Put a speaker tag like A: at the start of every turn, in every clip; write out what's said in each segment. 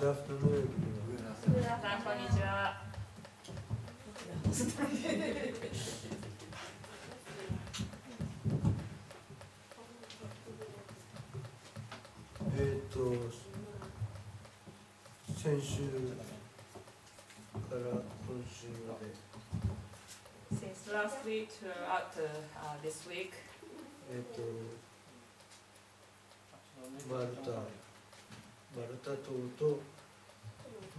A: Good afternoon.
B: 皆さんこんにちは。
A: えっ、と先週から今週まで
B: Since last week throughout uh, this week,
A: えっ、とマルタマルタ島と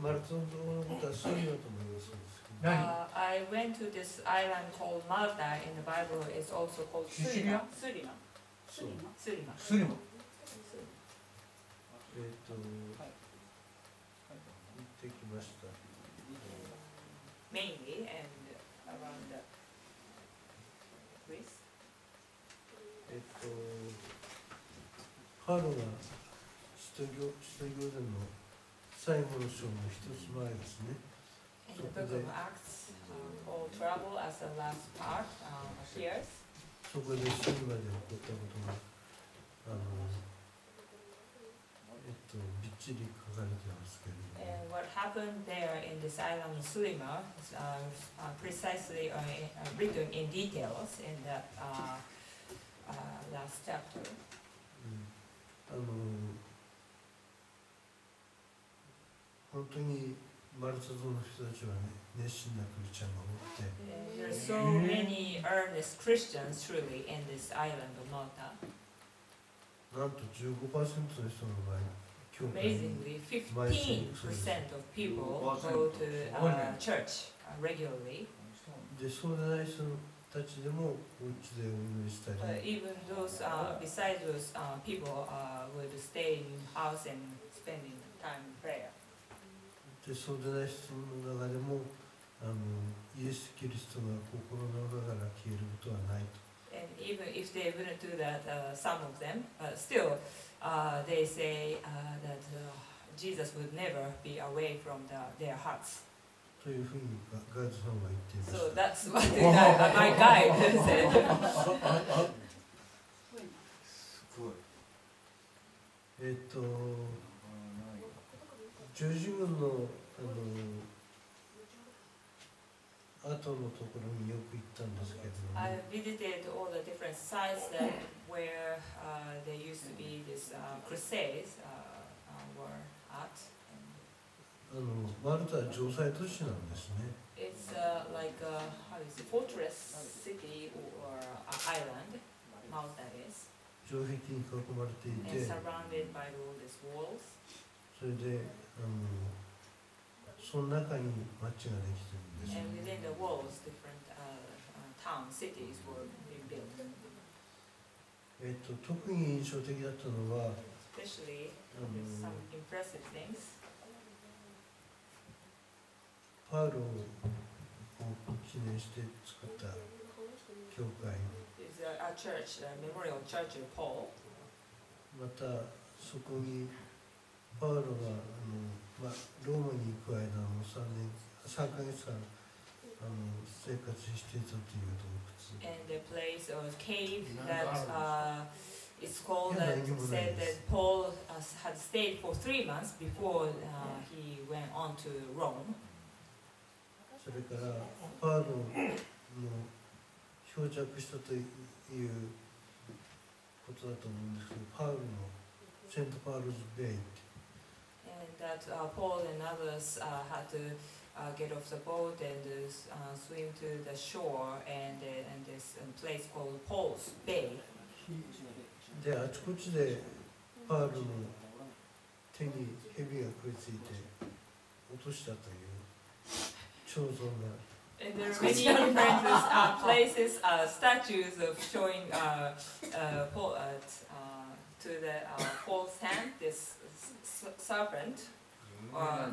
A: マルタ島のことはスリマとも言いますんですけど、
B: uh, I went to this island called Malta. In the Bible, it's also called Surima. Surima. Surima.
C: スリム
A: えっ、と、行ってきました。
B: Mainly and around the Greece.
A: えっと、パウロが使徒行使徒行伝の最後の章の一つ前ですね。
B: In the book of Acts, uh, Paul travel as the last part uh, appears.
A: そこで死ぬまで起こったことが、あの、えっと、びっちり書かれてますけれども、
B: And what happened there in this island of Sulima is uh, uh, precisely uh, uh, written in details in that uh, uh, last chapter.
A: うんあの、本当にマルタ島の人たちはね、熱心なクリスチャンが多くて、
B: there are so many earnest Christians truly in this island of Malta.
A: なんと15%の人の場合、教会に
B: Amazingly, 15% of people go to uh, church uh, regularly.
A: で、そうでない人たちでもお家でお祈りした
B: But
A: り、
B: even those, uh, besides those uh, people, uh, would stay in house and spending time in prayer.
A: で、そうでない人の中でも、あのイエス・キリストが心の中から消えることはないと。
B: And even if they wouldn't do that, uh, some of them, but still, uh, they say uh, that uh, Jesus would never be away from the, their hearts.
A: というふうにガガイドさんは言っていま
B: So
A: した。
B: that's what the guy, uh, my guide said.
C: すごい
A: えっと、 十字軍のあの後のところによく行ったんですけれども、
B: I visited all the different sites that where uh, there used to be this uh, crusades uh, uh, were at. And
A: あのマルタは城塞都市なんですね。
B: it's uh, like a how is it, fortress city or uh, island, Malta is,
A: 城壁に囲まれてい
B: and
A: て、
B: surrounded by all these walls.
A: それで、あのその中に町ができてるんです、ね。えっと、特に印象的だったのは、パールを記念して作った教会。また、そこに。パウロがあの、まあ、ローマに行く間の3年3ヶ月間あの生活していたという洞窟
B: And the place or cave that uh, it's called that said that Paul uh, had stayed for three months before uh, he went on to Rome.
A: それからパウロの漂着したということだと思うんですけどパウロのセントパウロズ・ベイって
B: And that uh, Paul and others uh, had to uh, get off the boat and uh, swim to the shore and, uh, and this um, place called Paul's Bay.
A: であちこちでパウロの手に蛇が食いついて落としたという彫像が
B: And there are many different uh, places, uh, statues of showing uh, uh, Paul, uh, t- uh, to the uh, Paul's hand, this s- serpent or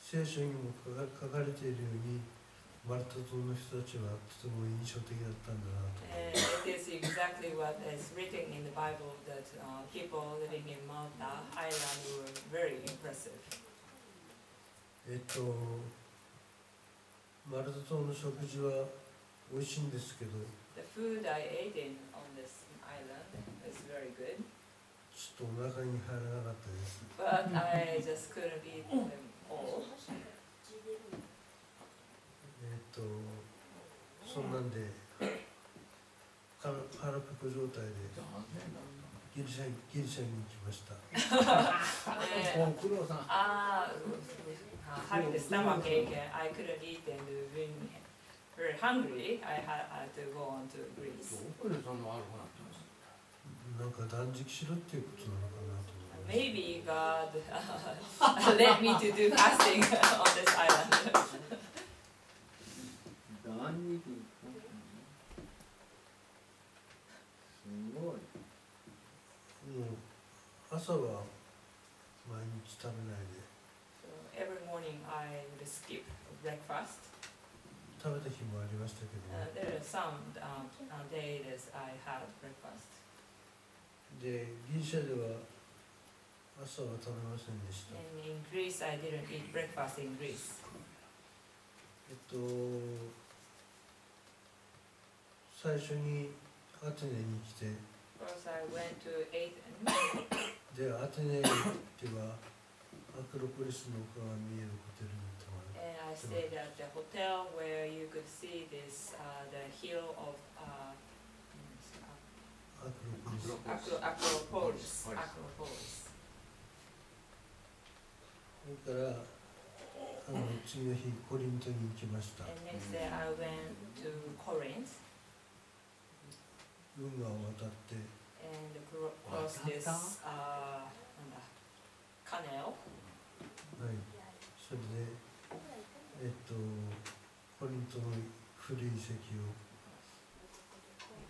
A: 聖書にも書か,れているようにマルタ島の人たちはとても印象的だったんだなと。えっと、マルタ島の食事は美味しいんですけど。ちょっとお腹に入らなかったです。えっと、そんなんで、腹ぽく状態でギリ,シャギリシャに行きました。
B: ああ、very hungry, I had, had to go on to
C: ど
B: Greece.
C: こでそんな悪くなったんです
A: なんか断食しろっていうことなのかなと思います
B: Maybe God uh, led me to do fasting on this island.
D: 断食すごい
A: もう朝は毎日食べないで
B: So every morning I would skip breakfast.
A: 食べた日もありましたけど、
B: Uh, there are some um, uh, days I had breakfast.
A: でギリシャでは朝は食べませんでした
B: And in Greece, I didn't eat breakfast in Greece.
A: えっと最初にアテネに来て
B: First, I went to Athens.
A: でアテネではアクロポリスの丘が見えるホテルに
B: I stayed at the hotel where you could see this, uh, the hill of uh,
A: アクロポリス
B: Acro- Acropolis. Acropolis.
A: それからあの次の日コリントに行きました
B: And next day, I went to Corinth
A: 運河を渡って
B: and cro- crossed this uh,
A: コリントの古い遺跡を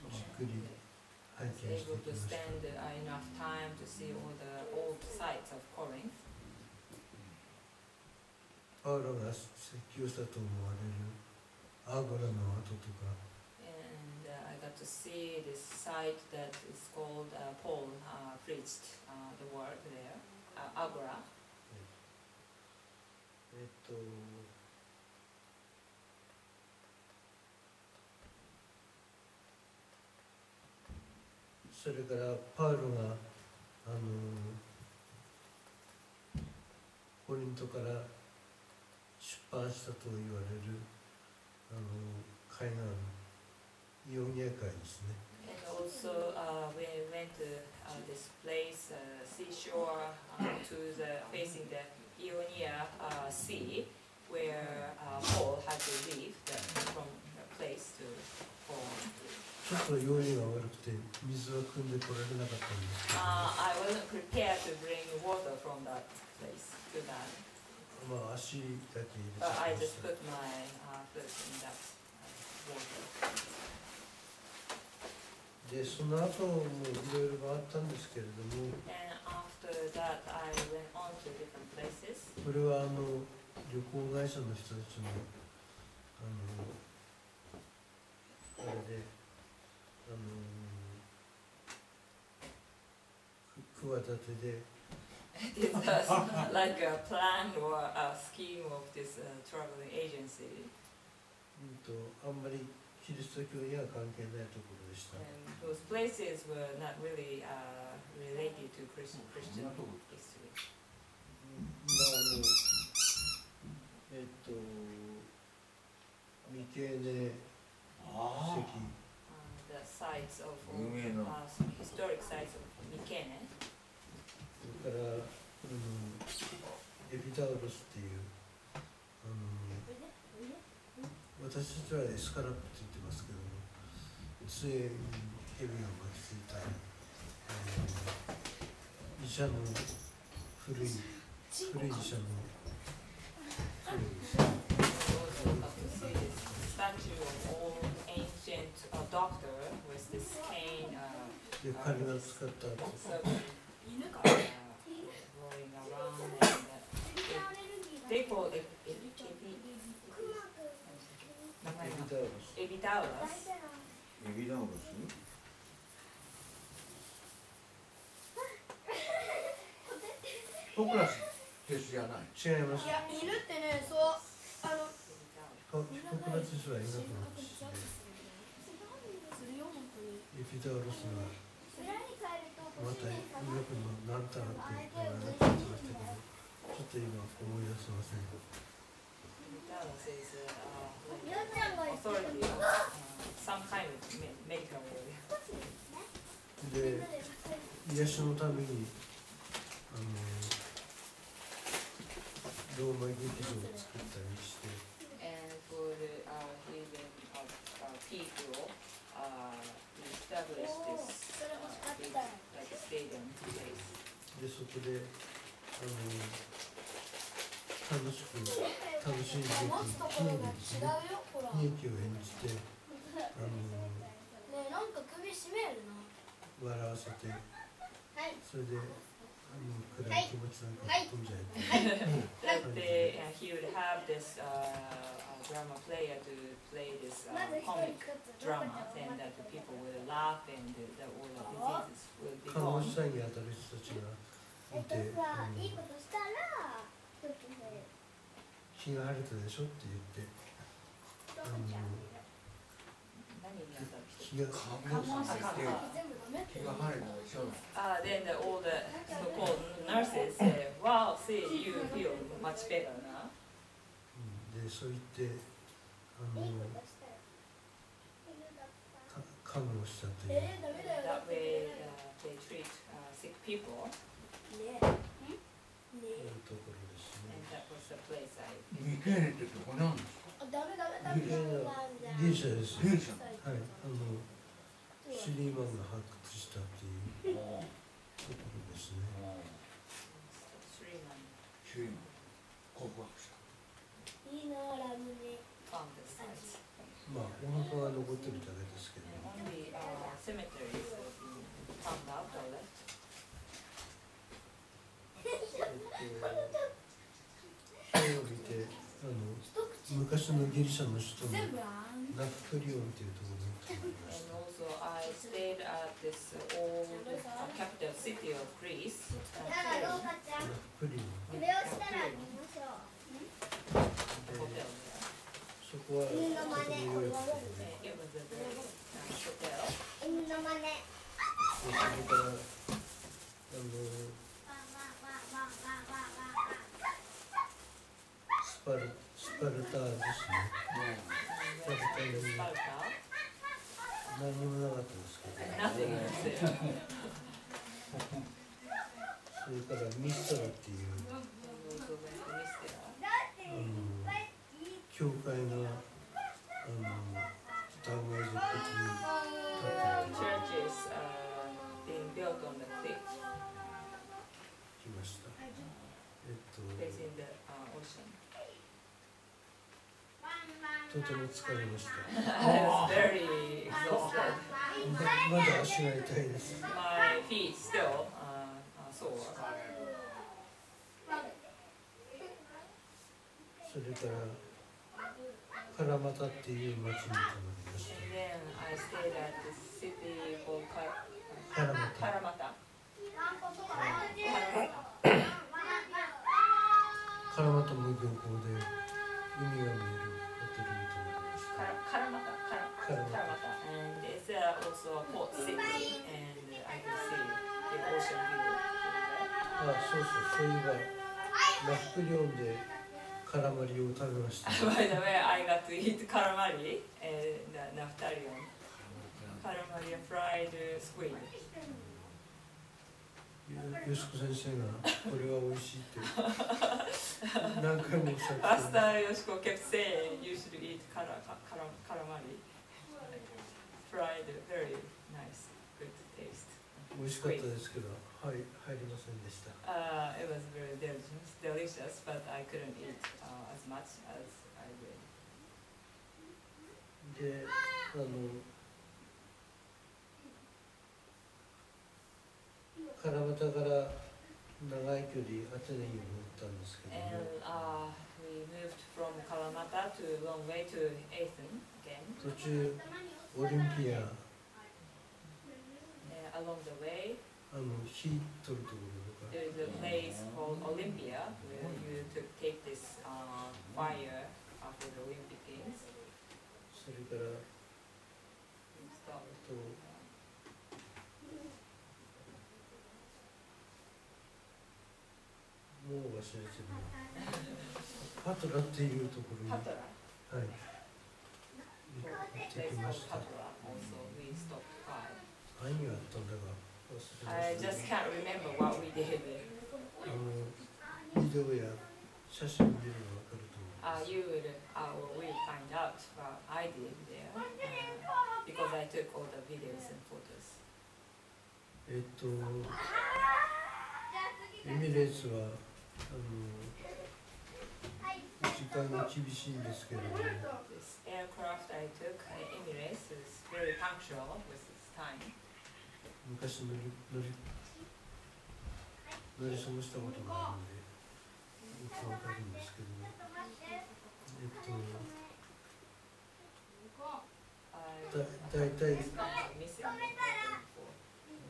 A: じっくり拝
B: I was
A: 見して
B: able
A: き
B: to
A: ました
B: spend uh, enough time to see all the old sites of Corinth.
A: パウロが説教したと思われるアゴラの跡とか
B: And uh, I got to see this site that is called uh, Paul uh, preached uh, the word there, uh, Agora.
A: えっと それからパウロがあのコリントから出版したと言われるあの海岸イオニア海ですね
B: And also uh, we went to uh, this place, uh, seashore, uh, to the facing the Ionia uh, Sea, where uh, Paul had to leave the, from the place to Uh,
A: ちょっと用意が悪くて水は汲んで取られなかったんです、まあ足だけ入れて。
B: I、
A: で、その後もいろいろあったんですけれども、これはあの旅行会社の人たちの、あの、あれで、のく企てで
B: It is uh, like a plan or a scheme of this uh, traveling agency.
A: うんとあんまりキリスト教には関係ないところでした。
B: And those places were not really uh, related to Christian, Christian history.
A: まああのえっとミケーネ
C: あ
A: 石
B: Uh, the
A: らエピタロスっていう、ー、私たちはエスカラプって言ってますけども杖に蛇が巻きついた、えー、の古い古い古い医者の。
B: Uh,
A: で彼が使った後
B: circling, uh, rolling around and uh, they call it, it, it, 名前が
A: エピダウロス
B: エビタウ。
D: ロス
C: ポクラスですじゃない
A: 違います
E: いや犬ってねそうあの
A: ヒポクラテスはいなくなってしまうエピダウロスが
E: 裏に帰ると
A: またよくも何たらって言われてましたけどちょっと今思い出せませんで癒エスのためにあのローマ劇場を作ったりして。
B: それ欲しかった。Place.
A: でそこであの楽しく楽しんでいく。を演じてあの
E: えなんか首絞めるな。
A: 笑わせて。
E: はい。
A: それではい。
E: は
A: い。
E: はい。
A: はい。
C: はい。はい。はい。は。
E: 全部ダメって
C: 気が晴れたでしょ
B: Uh, then the, all the so-called nurses say, wow, see, you feel much better now.
A: うんでそう言ってあの看護したという
B: That
E: て
B: way uh, they treat uh, sick people,
E: ねえねえ
A: いうところですね
B: and that was the place I
C: 未経年ってどこなんですか
E: あダメダメダメ
A: ギリシャです
C: ギリシャ
A: はいあのシュリーマンが発掘したっていう。ところですね。
B: Sri Man
C: 主人告白した
E: いいなラムネ
B: the site.
A: まあお墓が残ってるだけですけど
B: uh,
A: 昔のギリシャの首都のナフクリオン。っていうところ
B: And also I stayed at this old uh, capital city of Greece.
E: だからロー
B: Uh,
E: カちゃん
A: たナフクリオン
E: これをしたら行きましょう
B: hotel
A: で
B: there.
A: そこはとても良いところで
B: Uh, It was a very nice hotel.
E: 犬の真似
A: でそれからあの
E: わわわわわわわ
A: スパルスパルタですね
B: And
A: スパルタに
B: Sparta.
A: 何もなかったですけど。それか？らミストラっていう。教会。の。
B: ダウンロード。チ。
A: 来ました。えっと。とても疲れました。ま,だ足が痛いです。それから、カラマタっていう街に泊まりました。
B: カラ
A: マ
B: タ。
A: カラマタも漁港で。
B: Also a port city, and I can see the ocean view.
A: あそうそうそういえばナフクリオンでカラマリを食べました
B: By the way, I got to eat calamari and uh, naftalion. Calamari and fried uh, squid.
A: よよしこ先生がこれは美味しいって何回もおっしゃって
B: Pastor Yoshiko kept saying you should eat kara, kara, calamari. Fried, very nice, good taste.
A: 美味しかったですけどはい入りませんでした
B: Uh, it was very delicious, delicious, but I couldn't eat uh, as much as I did.
A: であのカラマタから長い距離アテネに戻ったんですけど
B: And
A: も
B: uh, we moved from Kalamata to long way to Athens again.
A: 途中 オリンピア、
B: uh, along the way,
A: あの火取るところとか。
B: There is a place called Olympia where you took, take this uh, fire after the Olympic Games.
A: それから、あと、もう忘れてる。パトラっていうところに。
B: パトラはい。
A: 何があったんだか
B: I just can't remember what we did.
A: あのビデオや写真見ればわかると思いま
B: Uh,
A: す
B: you will, uh, will find out what I did there uh, because I took all the videos and photos.
A: えっとエミレーツはあの時間が厳しいんですけれども。昔乗り乗り乗り過ごしたことがあるので、よくわかるんですけども、えっと、だ,
B: だいたい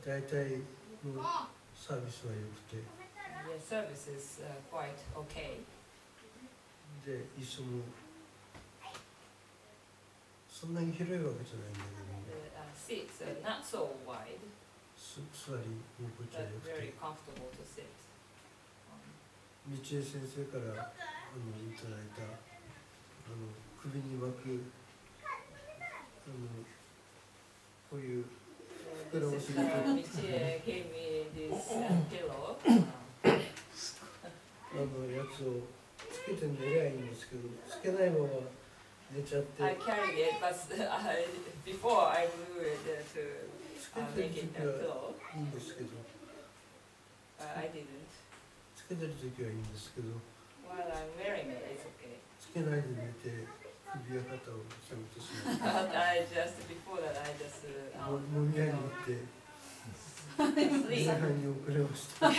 B: だ
A: いたいサービスは良くて。
B: Yeah, service.
A: で椅子もそんなに広いわけじゃないんだけど。座り心地はよく道枝先生からあのいただいたあの首に巻くあのこういう
B: 膨らませると
A: あの やつを。つけて寝りゃいいんですけどつけないまま寝ちゃって
B: I carried it, but uh, before I blew it uh, to
A: つ
B: uh, make
A: る
B: it
A: 時
B: a
A: は
B: pillow.
A: いいんですけど
B: Uh, I didn't.
A: つけてる時はいいんですけど
B: While I'm wearing it, it's okay.
A: つけないで寝て首や肩をちゃんとしまって
B: But I just, before that, I just uh,
A: も
B: um,
A: 飲み屋に行って
B: sleep.
A: 前半に遅れました。
B: and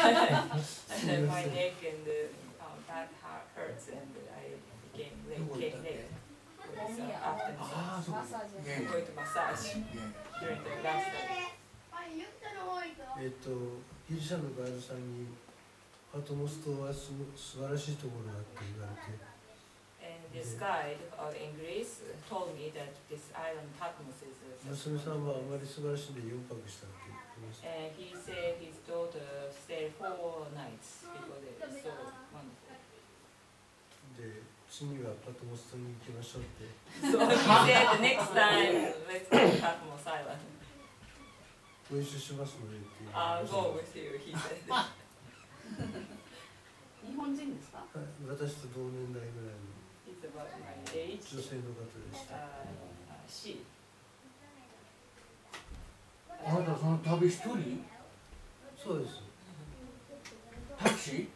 B: then my neck and the um, back hurts, and I became late, came late. It was, uh, after
C: ああそう
F: マッサージ
C: ね
B: going to massage
C: ね
B: during the last study.
A: えっと、ギリシャのガイドさんに、パトモス島はす素晴らしいところだって言われて、
B: And this guide uh, in Greece told me that this island Patmos is uh,
A: 娘さん
B: wonderful
A: はあまり素晴らしいんで4泊したって言ってました。
B: And he said his daughter stayed four nights because it was so wonderful.
A: っ次はパトモスに行きましょうって。
B: ああ、go with you、he said。
F: 日本人ですか？
A: 私と同年代ぐらいの女性の方でした。
B: し、uh, uh,
C: あなたその旅一人？
A: そうです。
C: タクシー？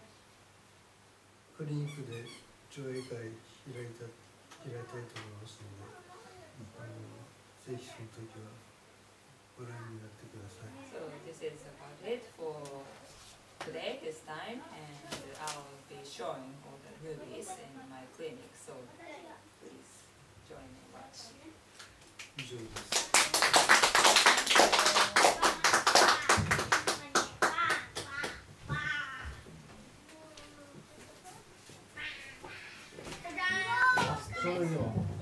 A: クリニックで上映会開いた、開いたいと思いますので、あの、ぜひその時はご覧になってください。
B: So this is about it for today, this time, and I'll be showing all the movies in my clinic. So please join and watch.
A: 以上です。
D: それで